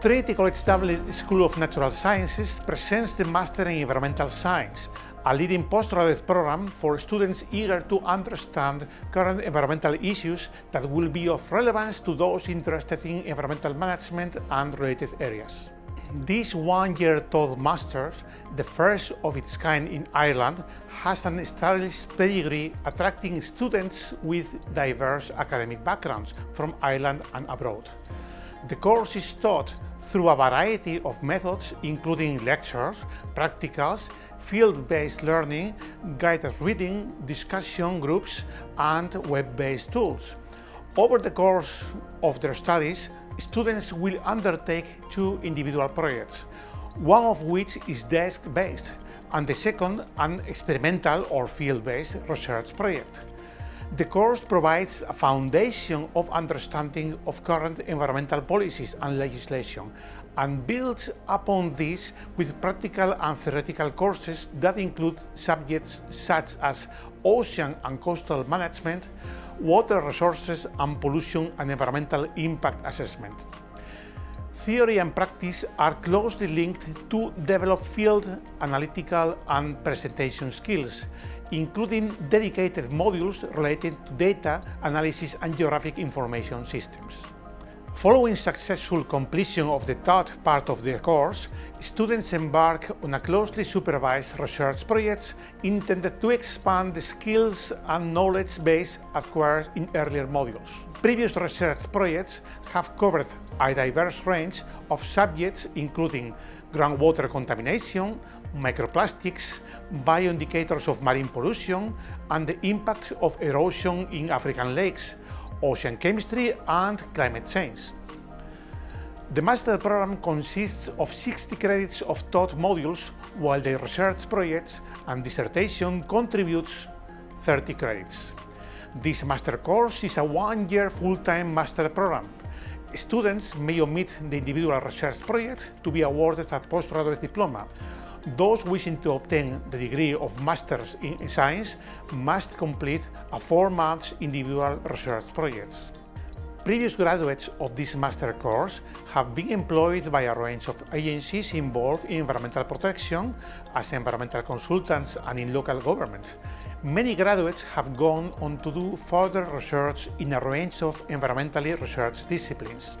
Trinity College Dublin School of Natural Sciences presents the Master in Environmental Science, a leading postgraduate program for students eager to understand current environmental issues that will be of relevance to those interested in environmental management and related areas. This one-year taught Masters, the first of its kind in Ireland, has an established pedigree attracting students with diverse academic backgrounds from Ireland and abroad. The course is taught through a variety of methods including lectures, practicals, field-based learning, guided reading, discussion groups and web-based tools. Over the course of their studies, students will undertake two individual projects, one of which is desk-based and the second an experimental or field-based research project. The course provides a foundation of understanding of current environmental policies and legislation and builds upon this with practical and theoretical courses that include subjects such as ocean and coastal management, water resources and pollution and environmental impact assessment. Theory and practice are closely linked to develop field analytical and presentation skills, including dedicated modules related to data analysis and geographic information systems. Following successful completion of the third part of the course, students embark on a closely supervised research project intended to expand the skills and knowledge base acquired in earlier modules. Previous research projects have covered a diverse range of subjects including groundwater contamination, microplastics, bioindicators of marine pollution, and the impacts of erosion in African lakes, ocean chemistry and climate change. The master program consists of 60 credits of taught modules, while the research projects and dissertation contributes 30 credits. This master course is a one-year full-time master program. Students may omit the individual research project to be awarded a postgraduate diploma, those wishing to obtain the degree of Masters in Science must complete a four months individual research project. Previous graduates of this master course have been employed by a range of agencies involved in environmental protection as environmental consultants and in local government. Many graduates have gone on to do further research in a range of environmentally research disciplines.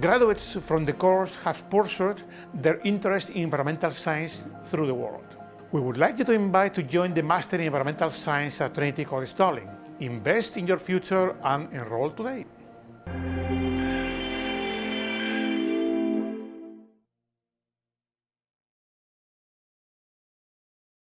Graduates from the course have pursued their interest in environmental science through the world. We would like you to invite to join the Master in Environmental Science at Trinity College Dublin. Invest in your future and enroll today.